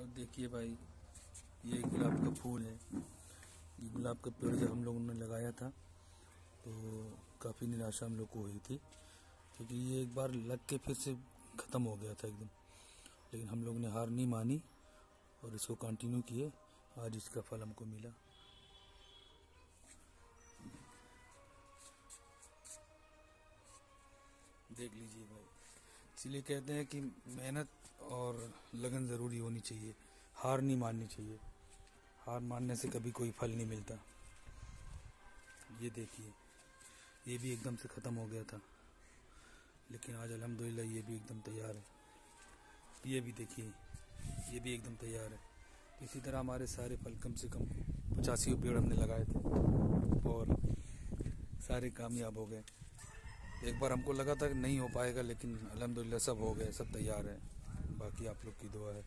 देखिए भाई, ये गुलाब का फूल है। ये गुलाब का पेड़ जब हम लोगों ने लगाया था तो काफ़ी निराशा हम लोग को हुई थी, क्योंकि ये एक बार लग के फिर से ख़त्म हो गया था एकदम। लेकिन हम लोग ने हार नहीं मानी और इसको कंटिन्यू किए। आज इसका फल हमको मिला। देख लीजिए भाई। इसलिए कहते हैं कि मेहनत और लगन ज़रूरी होनी चाहिए। हार नहीं माननी चाहिए। हार मानने से कभी कोई फल नहीं मिलता। ये देखिए, ये भी एकदम से ख़त्म हो गया था। लेकिन आज अल्हम्दुलिल्लाह ये भी एकदम तैयार है। ये भी देखिए, ये भी एकदम तैयार है। इसी तरह हमारे सारे फल कम से कम पचासी पेड़ हमने लगाए थे और सारे कामयाब हो गए। एक बार हमको लगा था कि नहीं हो पाएगा, लेकिन अलहमदिल्ला सब हो गए, सब तैयार है। बाकी आप लोग की दुआ है।